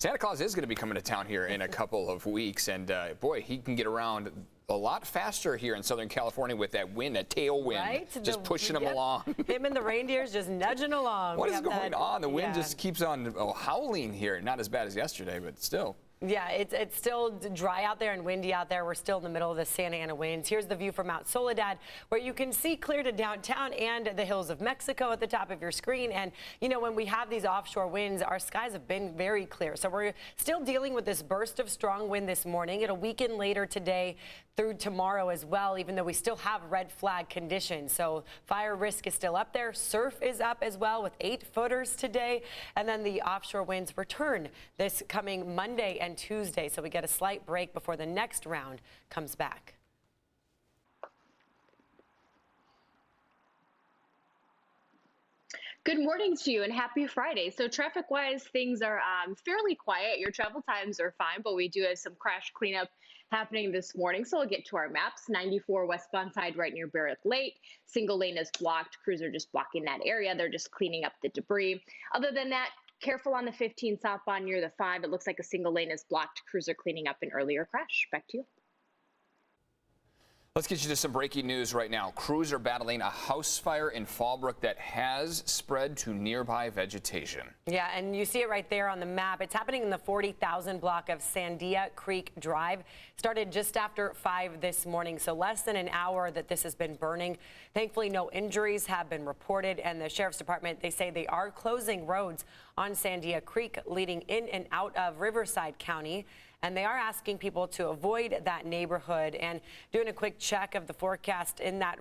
Santa Claus is going to be coming to town here in a couple of weeks, and uh, boy, he can get around a lot faster here in Southern California with that wind, that tailwind, Right? just The- pushing him yep. along. Him and the reindeers just nudging along. What We is going that- on? The wind yeah. just keeps on oh, howling here. Not as bad as yesterday, but still. Yeah, it's, it's still dry out there and windy out there. We're still in the middle of the Santa Ana winds. Here's the view from Mount Soledad, where you can see clear to downtown and the hills of Mexico at the top of your screen. And, you know, when we have these offshore winds, our skies have been very clear. So we're still dealing with this burst of strong wind this morning. It'll weaken later today through tomorrow as well, even though we still have red flag conditions. So fire risk is still up there. Surf is up as well with eight footers today. And then the offshore winds return this coming Monday and Tuesday. So we get a slight break before the next round comes back. Good morning to you and happy Friday. So, traffic wise, things are um, fairly quiet. Your travel times are fine, but we do have some crash cleanup happening this morning. So, we'll get to our maps 94 westbound side right near Barrett Lake. Single lane is blocked. Crews are just blocking that area. They're just cleaning up the debris. Other than that, careful on the 15 southbound near the 5. It looks like a single lane is blocked. Crews are cleaning up an earlier crash. Back to you. Let's get you to some breaking news right now. Crews are battling a house fire in Fallbrook that has spread to nearby vegetation. Yeah, and you see it right there on the map. It's happening in the 40,000 block of Sandia Creek Drive. Started just after 5 this morning, so less than an hour that this has been burning. Thankfully, no injuries have been reported, and the Sheriff's Department, they say they are closing roads on Sandia Creek leading in and out of Riverside County. And they are asking people to avoid that neighborhood and doing a quick check of the forecast in that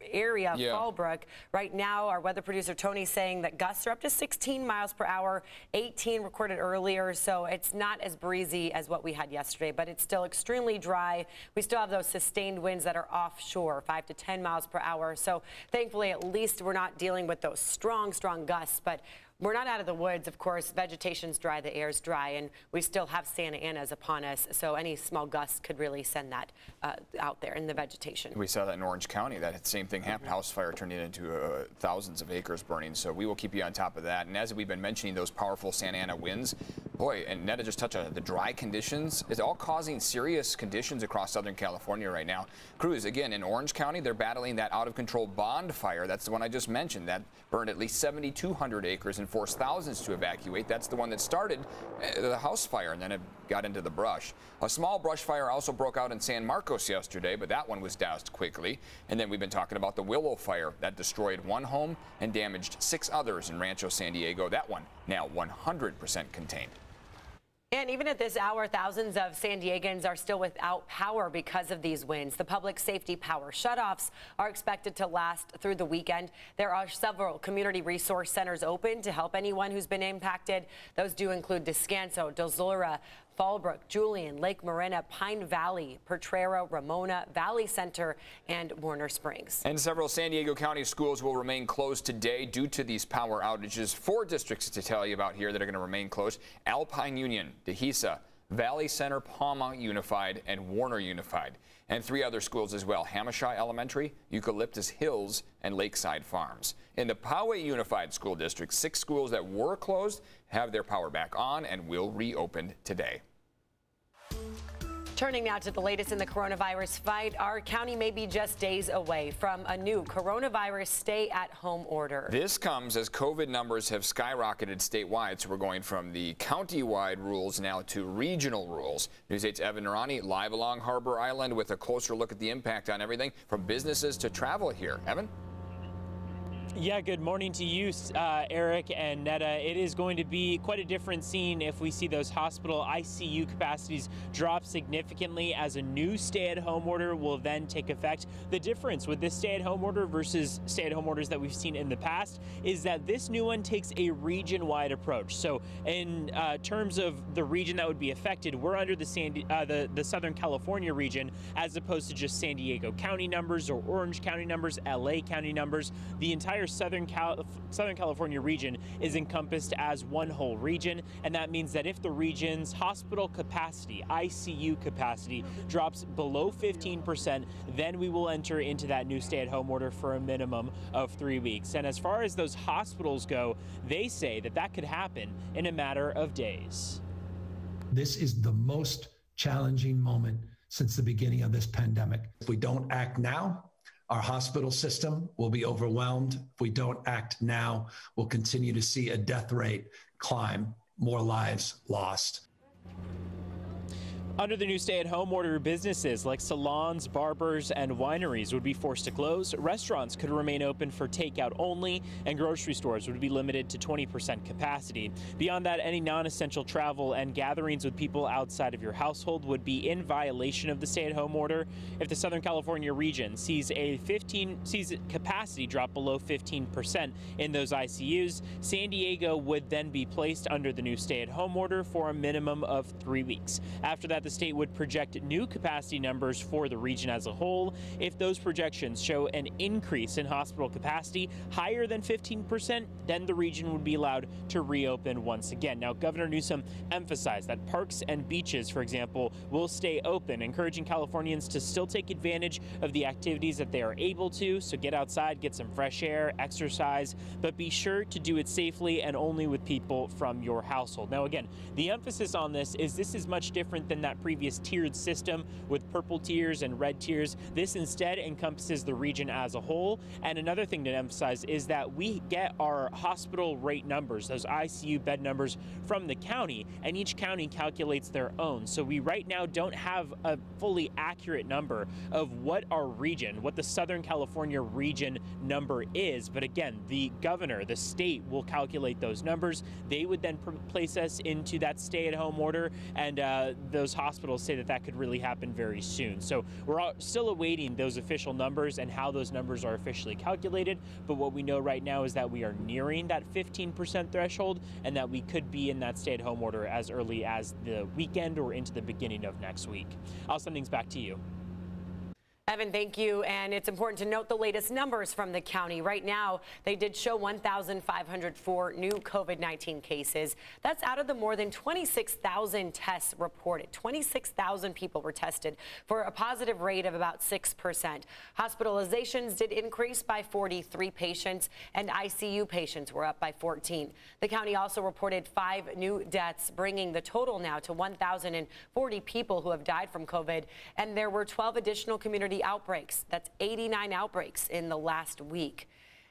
area of Yeah. Fallbrook. Right now, our weather producer Tony saying that gusts are up to 16 miles per hour, 18 recorded earlier, so it's not as breezy as what we had yesterday, but it's still extremely dry. We still have those sustained winds that are offshore, 5 to 10 miles per hour. So thankfully, at least we're not dealing with those strong, strong gusts, but we're not out of the woods, of course. Vegetation's dry, the air's dry, and we still have Santa Ana's upon us. So any small gusts could really send that uh, out there in the vegetation. We saw that in Orange County. That same thing happened. House fire turned it into uh, thousands of acres burning. So we will keep you on top of that. And as we've been mentioning, those powerful Santa Ana winds, boy, and Netta just touched on the dry conditions. It's all causing serious conditions across Southern California right now. Crews, again, in Orange County, they're battling that out of control bond fire. That's the one I just mentioned. That burned at least 7,200 acres and forced thousands to evacuate. That's the one that started uh, the house fire and then it got into the brush. A small brush fire also broke out in San Marcos yesterday, but that one was doused quickly. And then we've been talking about the Willow fire that destroyed one home and damaged six others in Rancho San Diego. That one now 100% contained. And even at this hour, thousands of San Diegans are still without power because of these winds. The public safety power shutoffs are expected to last through the weekend. There are several community resource centers open to help anyone who's been impacted. Those do include Descanso, Dulzura, Fallbrook, Julian, Lake Morena, Pine Valley, Potrero, Ramona, Valley Center, and Warner Springs. And several San Diego County schools will remain closed today due to these power outages. Four districts to tell you about here that are going to remain closed. Alpine Union, Dehesa, Valley Center, Pauma Unified, and Warner Unified. And three other schools as well, Hamishai Elementary, Eucalyptus Hills, and Lakeside Farms. In the Poway Unified School District, six schools that were closed have their power back on and will reopen today. Turning now to the latest in the coronavirus fight, our county may be just days away from a new coronavirus stay at home order. This comes as COVID numbers have skyrocketed statewide, so we're going from the county-wide rules now to regional rules. News 8's Evan Narani live along Harbor Island with a closer look at the impact on everything from businesses to travel here. Evan? Yeah, good morning to you, uh, Eric and Netta. It is going to be quite a different scene if we see those hospital ICU capacities drop significantly as a new stay at home order will then take effect. The difference with this stay at home order versus stay at home orders that we've seen in the past is that this new one takes a region wide approach. So, in uh, terms of the region that would be affected, we're under the, San, uh, the, the Southern California region as opposed to just San Diego County numbers or Orange County numbers, LA County numbers. The entire Southern, Cal- Southern California region is encompassed as one whole region, and that means that if the region's hospital capacity, ICU capacity, drops below 15%, then we will enter into that new stay at home order for a minimum of three weeks. And as far as those hospitals go, they say that that could happen in a matter of days. This is the most challenging moment since the beginning of this pandemic. If we don't act now, our hospital system will be overwhelmed. If we don't act now, we'll continue to see a death rate climb, more lives lost. Under the new stay at home order, businesses like salons, barbers, and wineries would be forced to close. Restaurants could remain open for takeout only, and grocery stores would be limited to 20% capacity. Beyond that, any non essential travel and gatherings with people outside of your household would be in violation of the stay at home order. If the Southern California region sees a 15 sees capacity drop below 15% in those ICUs, San Diego would then be placed under the new stay at home order for a minimum of three weeks. After that, the state would project new capacity numbers for the region as a whole. If those projections show an increase in hospital capacity higher than 15%, then the region would be allowed to reopen once again. Now, Governor Newsom emphasized that parks and beaches, for example, will stay open, encouraging Californians to still take advantage of the activities that they are able to. So get outside, get some fresh air, exercise, but be sure to do it safely and only with people from your household. Now, again, the emphasis on this is this is much different than that previous tiered system with purple tiers and red tiers. This instead encompasses the region as a whole. And another thing to emphasize is that we get our hospital rate numbers, those ICU bed numbers from the county, and each county calculates their own. So we right now don't have a fully accurate number of what our region, what the Southern California region number is. But again, the governor, the state will calculate those numbers. They would then place us into that stay at home order, and uh, those hospitals hospitals say that that could really happen very soon. So we're still awaiting those official numbers and how those numbers are officially calculated. But what we know right now is that we are nearing that 15% threshold and that we could be in that stay at home order as early as the weekend or into the beginning of next week. I'll send things back to you. Evan, thank you. And it's important to note the latest numbers from the county. Right now, they did show 1,504 new COVID-19 cases. That's out of the more than 26,000 tests reported. 26,000 people were tested for a positive rate of about 6%. Hospitalizations did increase by 43 patients, and ICU patients were up by 14. The county also reported five new deaths, bringing the total now to 1,040 people who have died from COVID. And there were 12 additional community outbreaks. That's 89 outbreaks in the last week.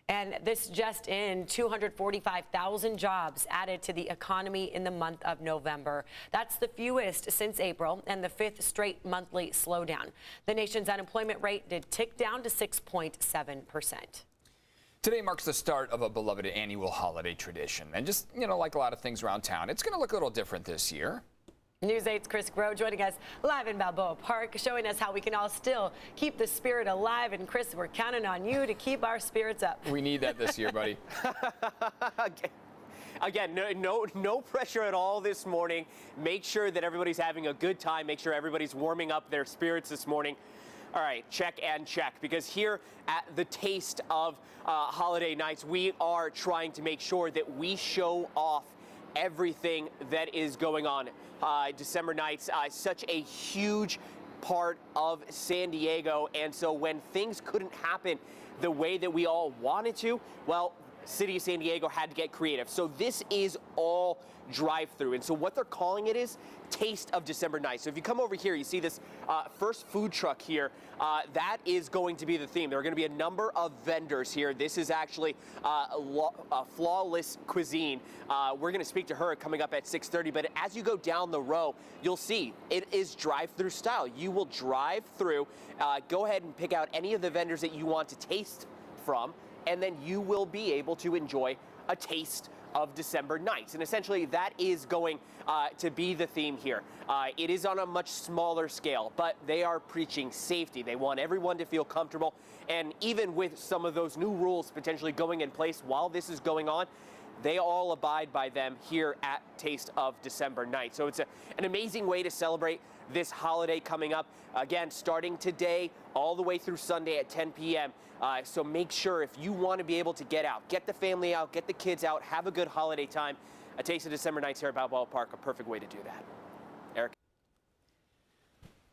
And this just in 245,000 jobs added to the economy in the month of November. That's the fewest since April and the fifth straight monthly slowdown. The nation's unemployment rate did tick down to 6.7 percent. Today marks the start of a beloved annual holiday tradition. And just, you know, like a lot of things around town, it's going to look a little different this year. News 8's Chris Grow joining us live in Balboa Park, showing us how we can all still keep the spirit alive. And Chris, we're counting on you to keep our spirits up. We need that this year, buddy. Again, no, no, no pressure at all this morning. Make sure that everybody's having a good time. Make sure everybody's warming up their spirits this morning. All right, check and check, because here at the Taste of uh, Holiday Nights, we are trying to make sure that we show off everything that is going on. Uh, December nights, uh, such a huge part of San Diego. And so when things couldn't happen the way that we all wanted to, well, City of San Diego had to get creative. So this is all drive-through. And so what they're calling it is Taste of December Night. So if you come over here, you see this uh, first food truck here. Uh, that is going to be the theme. There are going to be a number of vendors here. This is actually uh, a, flawless cuisine. Uh, we're going to speak to her coming up at 6:30. But as you go down the row, you'll see it is drive-through style. You will drive through, uh, go ahead and pick out any of the vendors that you want to taste from, and then you will be able to enjoy a taste of December nights. And essentially, that is going uh, to be the theme here. Uh, it is on a much smaller scale, but they are preaching safety. They want everyone to feel comfortable. And even with some of those new rules potentially going in place while this is going on, they all abide by them here at Taste of December Night. So it's a, an amazing way to celebrate this holiday coming up. Again, starting today all the way through Sunday at 10 p.m. Uh, so make sure if you want to be able to get out, get the family out, get the kids out, have a good holiday time. A Taste of December Nights here at Balboa Park, a perfect way to do that. Eric.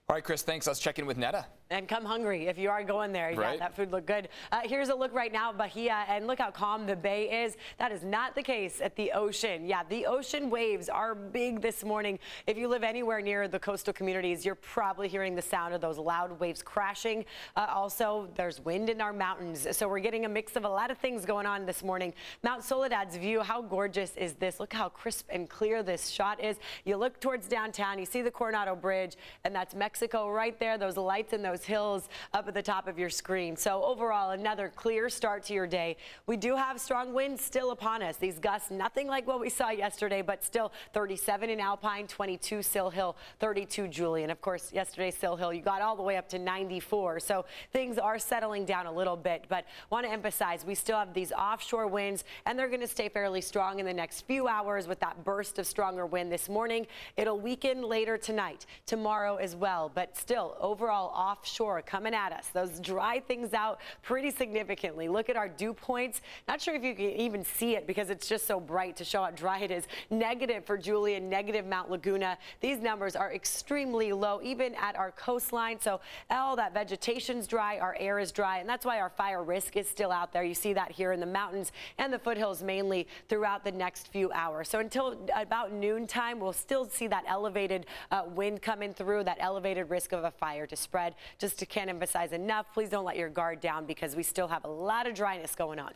All right, Chris, thanks. Let's check in with Netta. And come hungry if you are going there. Right. Yeah, that food looked good. Uh, here's a look right now at Bahia, and look how calm the bay is. That is not the case at the ocean. Yeah, the ocean waves are big this morning. If you live anywhere near the coastal communities, you're probably hearing the sound of those loud waves crashing. Uh, also, there's wind in our mountains, so we're getting a mix of a lot of things going on this morning. Mount Soledad's view, how gorgeous is this? Look how crisp and clear this shot is. You look towards downtown, you see the Coronado Bridge, and that's Mexico right there. Those lights in those hills up at the top of your screen. So overall, another clear start to your day. We do have strong winds still upon us. These gusts, nothing like what we saw yesterday, but still 37 in Alpine, 22 Sill Hill, 32 Julian. Of course, yesterday Sill Hill, you got all the way up to 94. So things are settling down a little bit, but want to emphasize we still have these offshore winds and they're going to stay fairly strong in the next few hours with that burst of stronger wind this morning. It'll weaken later tonight, tomorrow as well, but still overall offshore coming at us. Those dry things out pretty significantly. Look at our dew points. Not sure if you can even see it because it's just so bright to show how dry it is. Negative for Julian, negative Mount Laguna. These numbers are extremely low, even at our coastline. So all that vegetation's dry, our air is dry, and that's why our fire risk is still out there. You see that here in the mountains and the foothills mainly throughout the next few hours. So until about noontime, we'll still see that elevated uh, wind coming through, that elevated risk of a fire to spread. Just to can't emphasize enough, please don't let your guard down because we still have a lot of dryness going on.